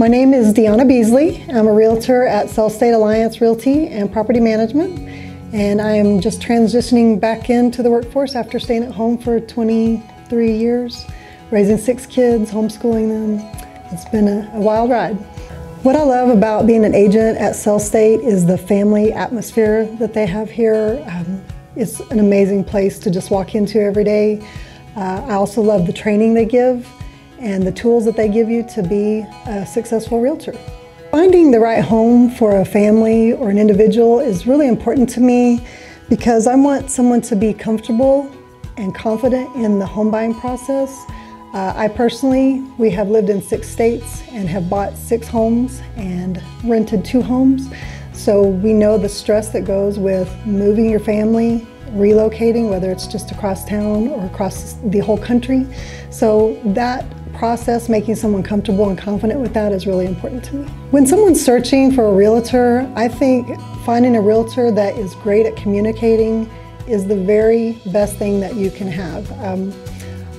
My name is Deona Beasley. I'm a realtor at Sellstate Alliance Realty and Property Management, and I am just transitioning back into the workforce after staying at home for 23 years, raising six kids, homeschooling them. It's been a, a wild ride. What I love about being an agent at Sellstate is the family atmosphere that they have here. Um, it's an amazing place to just walk into every day. Uh, I also love the training they give and the tools that they give you to be a successful realtor. Finding the right home for a family or an individual is really important to me because I want someone to be comfortable and confident in the home buying process. Uh, I personally, we have lived in six states and have bought six homes and rented two homes. So we know the stress that goes with moving your family, relocating, whether it's just across town or across the whole country. So that process, making someone comfortable and confident with that is really important to me. When someone's searching for a realtor, I think finding a realtor that is great at communicating is the very best thing that you can have. Um,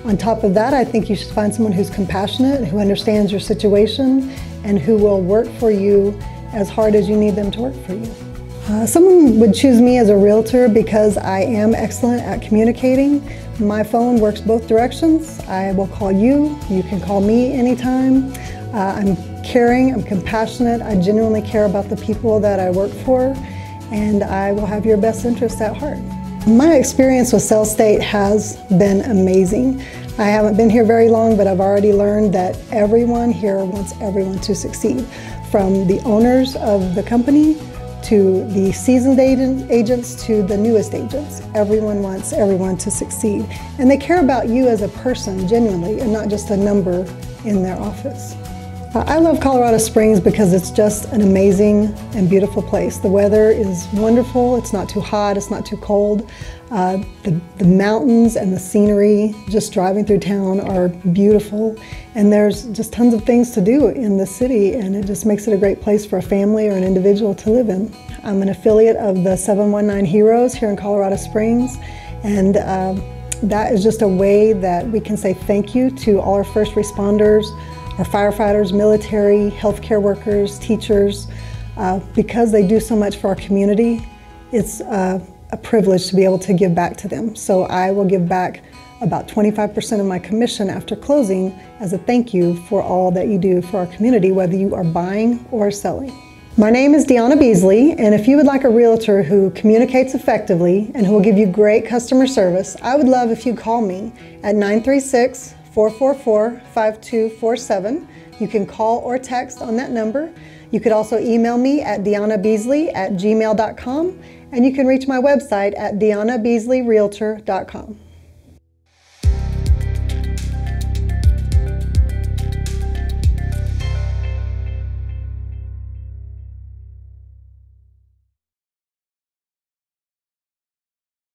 on top of that, I think you should find someone who's compassionate, who understands your situation, and who will work for you as hard as you need them to work for you. Uh, someone would choose me as a realtor because I am excellent at communicating. My phone works both directions. I will call you. You can call me anytime. Uh, I'm caring, I'm compassionate. I genuinely care about the people that I work for, and I will have your best interests at heart. My experience with Sellstate has been amazing. I haven't been here very long, but I've already learned that everyone here wants everyone to succeed. From the owners of the company to the seasoned agent, agents to the newest agents. Everyone wants everyone to succeed. And they care about you as a person genuinely and not just a number in their office. I love Colorado Springs because it's just an amazing and beautiful place. The weather is wonderful. It's not too hot, it's not too cold. Uh, the, the mountains and the scenery just driving through town are beautiful. And there's just tons of things to do in the city and it just makes it a great place for a family or an individual to live in. I'm an affiliate of the 719 Heroes here in Colorado Springs and uh, that is just a way that we can say thank you to all our first responders, our firefighters, military, healthcare workers, teachers, uh, because they do so much for our community, it's uh, a privilege to be able to give back to them. So I will give back about 25% of my commission after closing as a thank you for all that you do for our community, whether you are buying or selling. My name is Deona Beasley, and if you would like a realtor who communicates effectively and who will give you great customer service, I would love if you call me at 936 444 5247. You can call or text on that number. You could also email me at deonabeasley at gmail.com and you can reach my website at deonabeasleyrealtor.com.